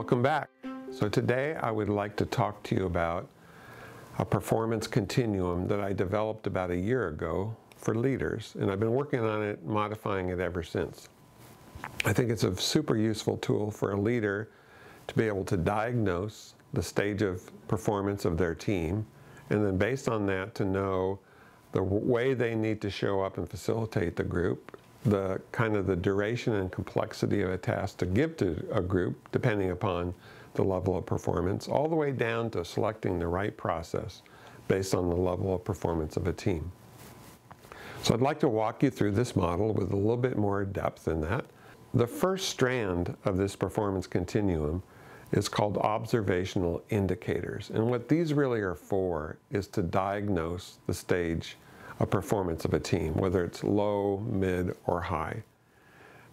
Welcome back. So today I would like to talk to you about a performance continuum that I developed about a year ago for leaders, and I've been working on it, modifying it ever since. I think it's a super useful tool for a leader to be able to diagnose the stage of performance of their team, and then based on that to know the way they need to show up and facilitate the group, the kind of the duration and complexity of a task to give to a group, depending upon the level of performance, all the way down to selecting the right process based on the level of performance of a team. So I'd like to walk you through this model with a little bit more depth than that. The first strand of this performance continuum is called observational indicators. And what these really are for is to diagnose the stage of performance of a team, whether it's low, mid, or high.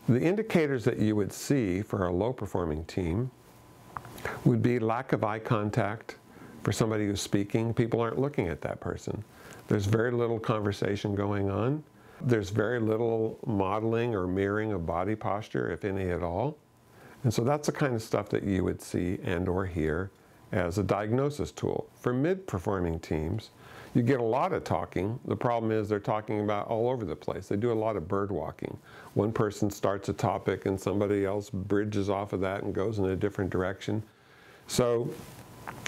The indicators that you would see for a low performing team would be lack of eye contact for somebody who's speaking. People aren't looking at that person. There's very little conversation going on. There's very little modeling or mirroring of body posture, if any at all. And so that's the kind of stuff that you would see and or hear as a diagnosis tool. For mid-performing teams, you get a lot of talking. The problem is they're talking about all over the place. They do a lot of bird walking. One person starts a topic and somebody else bridges off of that and goes in a different direction. So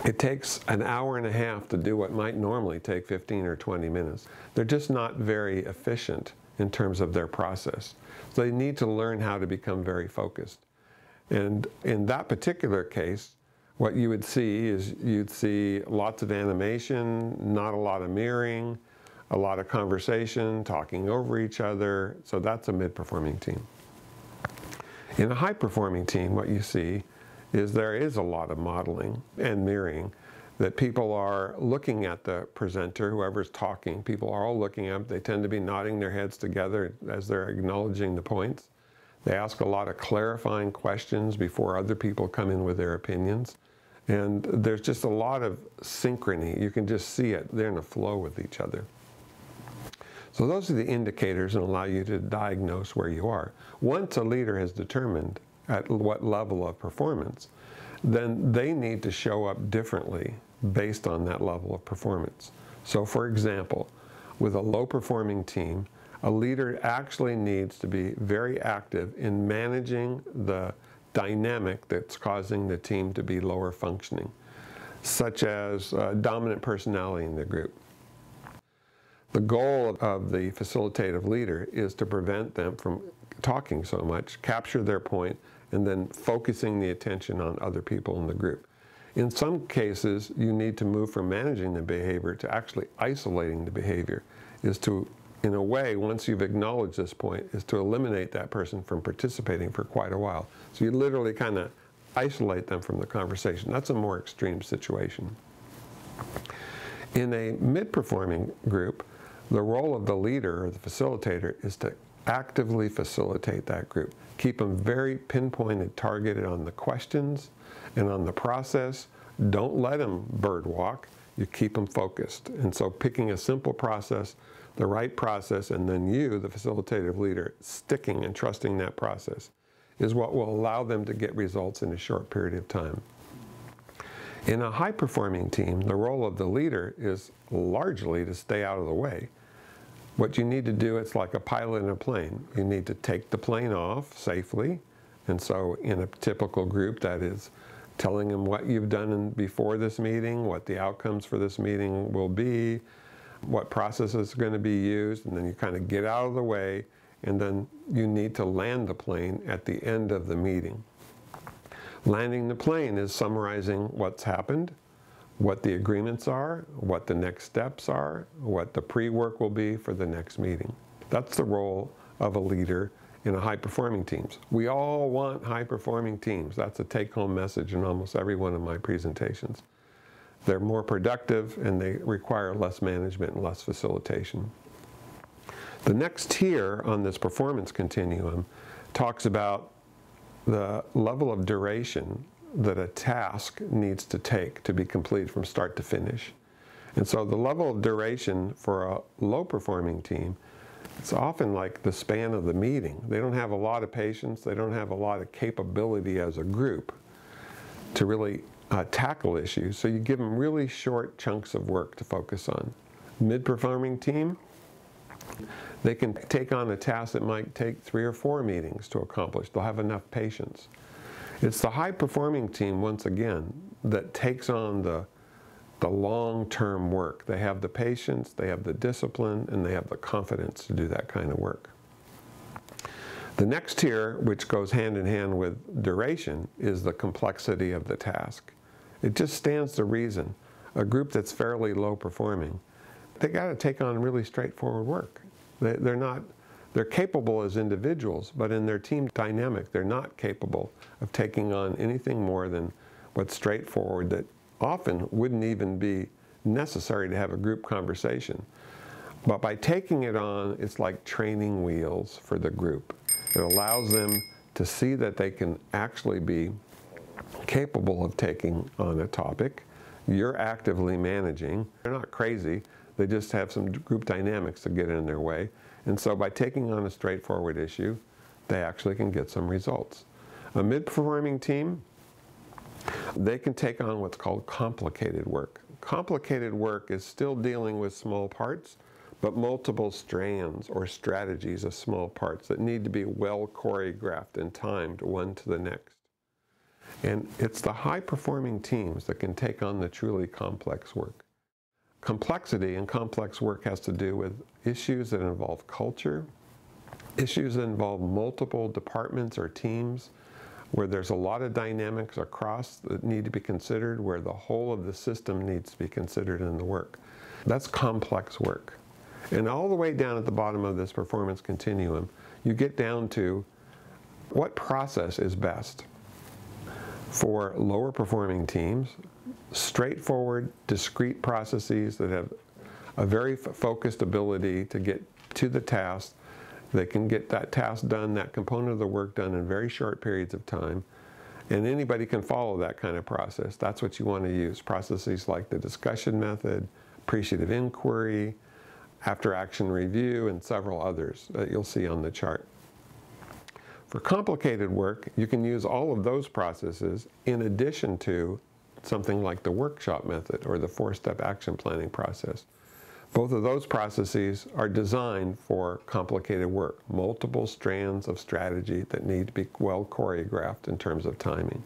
it takes an hour and a half to do what might normally take 15 or 20 minutes. They're just not very efficient in terms of their process. So they need to learn how to become very focused. And in that particular case, what you would see is you'd see lots of animation, not a lot of mirroring, a lot of conversation, talking over each other. So that's a mid-performing team. In a high-performing team, what you see is there is a lot of modeling and mirroring that people are looking at the presenter, whoever's talking, people are all looking at, they tend to be nodding their heads together as they're acknowledging the points. They ask a lot of clarifying questions before other people come in with their opinions. And there's just a lot of synchrony. You can just see it. They're in a flow with each other. So those are the indicators that allow you to diagnose where you are. Once a leader has determined at what level of performance, then they need to show up differently based on that level of performance. So for example, with a low performing team, a leader actually needs to be very active in managing the dynamic that's causing the team to be lower functioning, such as uh, dominant personality in the group. The goal of the facilitative leader is to prevent them from talking so much, capture their point, and then focusing the attention on other people in the group. In some cases, you need to move from managing the behavior to actually isolating the behavior, is to in a way, once you've acknowledged this point, is to eliminate that person from participating for quite a while. So you literally kind of isolate them from the conversation. That's a more extreme situation. In a mid-performing group, the role of the leader or the facilitator is to actively facilitate that group. Keep them very pinpointed, targeted on the questions and on the process. Don't let them bird walk. You keep them focused. And so picking a simple process the right process, and then you, the facilitative leader, sticking and trusting that process is what will allow them to get results in a short period of time. In a high performing team, the role of the leader is largely to stay out of the way. What you need to do, it's like a pilot in a plane. You need to take the plane off safely. And so in a typical group, that is telling them what you've done before this meeting, what the outcomes for this meeting will be, what process is going to be used, and then you kind of get out of the way, and then you need to land the plane at the end of the meeting. Landing the plane is summarizing what's happened, what the agreements are, what the next steps are, what the pre-work will be for the next meeting. That's the role of a leader in a high-performing teams. We all want high-performing teams. That's a take-home message in almost every one of my presentations. They're more productive and they require less management and less facilitation. The next tier on this performance continuum talks about the level of duration that a task needs to take to be complete from start to finish. And so the level of duration for a low performing team, it's often like the span of the meeting. They don't have a lot of patience, they don't have a lot of capability as a group to really uh, tackle issues. So you give them really short chunks of work to focus on. Mid-performing team, they can take on a task that might take three or four meetings to accomplish. They'll have enough patience. It's the high-performing team, once again, that takes on the, the long-term work. They have the patience, they have the discipline, and they have the confidence to do that kind of work. The next tier, which goes hand in hand with duration, is the complexity of the task. It just stands to reason. A group that's fairly low performing, they got to take on really straightforward work. They, they're not, they're capable as individuals, but in their team dynamic, they're not capable of taking on anything more than what's straightforward that often wouldn't even be necessary to have a group conversation. But by taking it on, it's like training wheels for the group. It allows them to see that they can actually be capable of taking on a topic. You're actively managing. They're not crazy. They just have some group dynamics to get in their way. And so by taking on a straightforward issue, they actually can get some results. A mid-performing team, they can take on what's called complicated work. Complicated work is still dealing with small parts, but multiple strands or strategies of small parts that need to be well choreographed and timed one to the next. And it's the high performing teams that can take on the truly complex work. Complexity and complex work has to do with issues that involve culture, issues that involve multiple departments or teams, where there's a lot of dynamics across that need to be considered, where the whole of the system needs to be considered in the work. That's complex work. And all the way down at the bottom of this performance continuum, you get down to what process is best for lower performing teams, straightforward, discrete processes that have a very focused ability to get to the task. They can get that task done, that component of the work done in very short periods of time. And anybody can follow that kind of process. That's what you want to use. Processes like the discussion method, appreciative inquiry, after action review, and several others that you'll see on the chart. For complicated work, you can use all of those processes in addition to something like the workshop method or the four-step action planning process. Both of those processes are designed for complicated work, multiple strands of strategy that need to be well choreographed in terms of timing.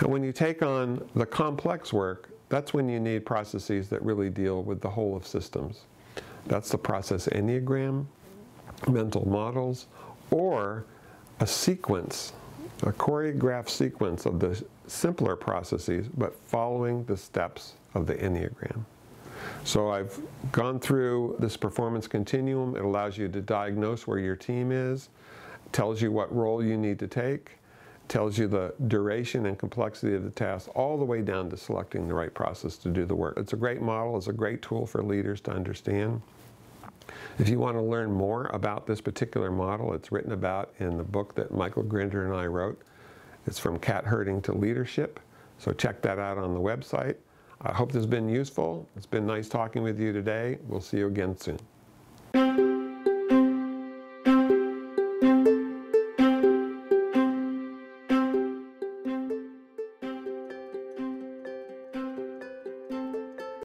And when you take on the complex work, that's when you need processes that really deal with the whole of systems. That's the process enneagram, mental models, or a sequence, a choreographed sequence of the simpler processes, but following the steps of the enneagram. So I've gone through this performance continuum. It allows you to diagnose where your team is, tells you what role you need to take, tells you the duration and complexity of the task, all the way down to selecting the right process to do the work. It's a great model, it's a great tool for leaders to understand. If you want to learn more about this particular model, it's written about in the book that Michael Grinder and I wrote. It's from cat herding to leadership. So check that out on the website. I hope this has been useful. It's been nice talking with you today. We'll see you again soon.